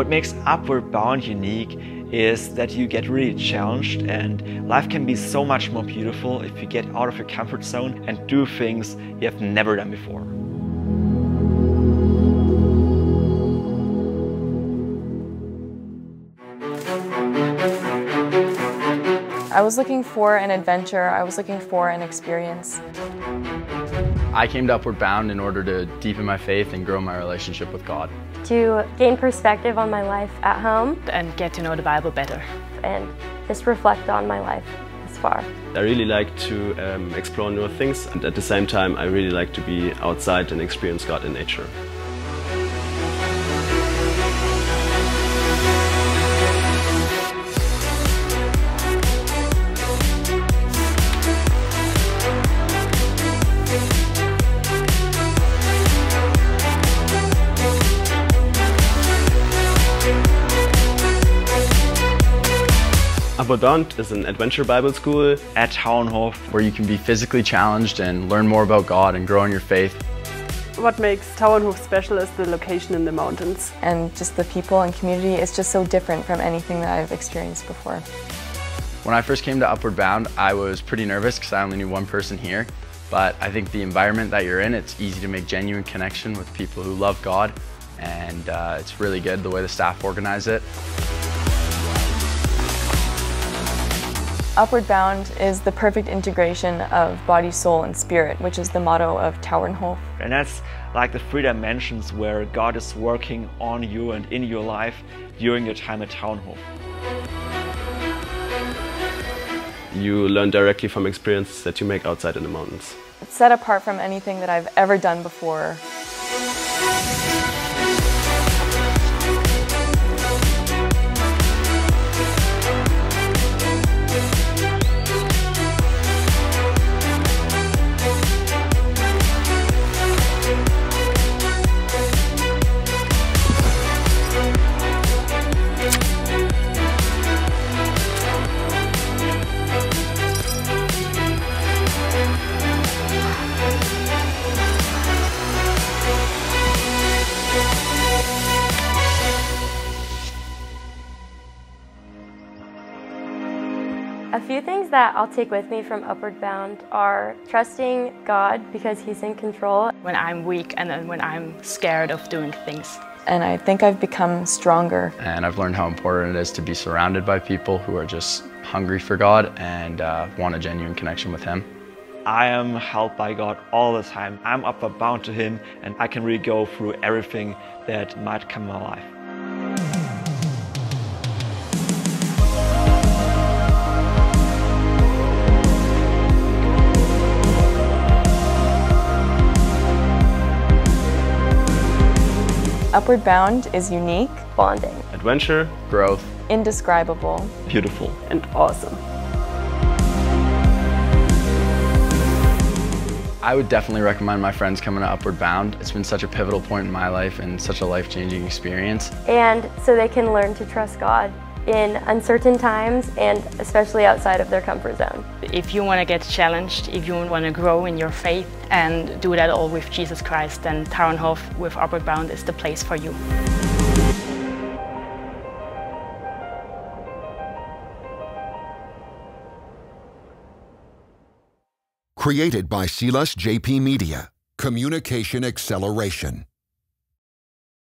What makes Upward Bound unique is that you get really challenged and life can be so much more beautiful if you get out of your comfort zone and do things you have never done before. I was looking for an adventure, I was looking for an experience. I came to Upward Bound in order to deepen my faith and grow my relationship with God. To gain perspective on my life at home. And get to know the Bible better. And just reflect on my life this far. I really like to um, explore new things and at the same time I really like to be outside and experience God in nature. Upward Bound is an adventure Bible school at Tauernhof where you can be physically challenged and learn more about God and grow in your faith. What makes Tauernhof special is the location in the mountains. And just the people and community is just so different from anything that I've experienced before. When I first came to Upward Bound, I was pretty nervous because I only knew one person here. But I think the environment that you're in, it's easy to make genuine connection with people who love God. And uh, it's really good the way the staff organize it. Upward Bound is the perfect integration of body, soul, and spirit, which is the motto of Tauernhof. And that's like the three dimensions where God is working on you and in your life during your time at Tauernhof. You learn directly from experiences that you make outside in the mountains. It's set apart from anything that I've ever done before. A few things that I'll take with me from Upward Bound are trusting God because He's in control. When I'm weak and then when I'm scared of doing things. And I think I've become stronger. And I've learned how important it is to be surrounded by people who are just hungry for God and uh, want a genuine connection with Him. I am helped by God all the time. I'm upward bound to Him and I can really go through everything that might come in my life. Upward Bound is unique, bonding, adventure, growth, indescribable, beautiful, and awesome. I would definitely recommend my friends coming to Upward Bound. It's been such a pivotal point in my life and such a life-changing experience. And so they can learn to trust God in uncertain times and especially outside of their comfort zone. If you want to get challenged, if you want to grow in your faith and do that all with Jesus Christ, then Tauernhof with Upward Bound is the place for you. Created by Silas JP Media, Communication Acceleration.